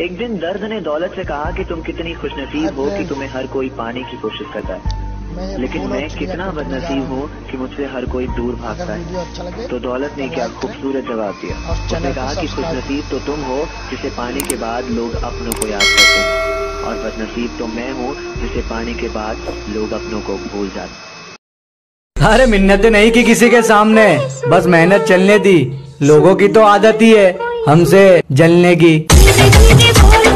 एक दिन दर्द ने दौलत से कहा कि तुम कितनी खुशनसीब हो कि तुम्हें हर कोई पाने की कोशिश करता है। लेकिन मैं कितना बदनसीब हूँ कि मुझसे हर कोई दूर भागता है। अच्छा तो दौलत ने तो क्या खूबसूरत जवाब दिया। और उसने कहा कि खुशनसीब तो तुम हो जिसे पाने के बाद लोग अपनों को याद करते हैं। और बदनसीब तो मैं हूँ जिसे पाने के बाद लोग अपनों को भूल जाते हैं। अरे मिन्नत नहीं की किसी के सामने। बस मेहनत चलने दी। लोगों की तो आदत ही है हमसे जलने की। Mini Bolo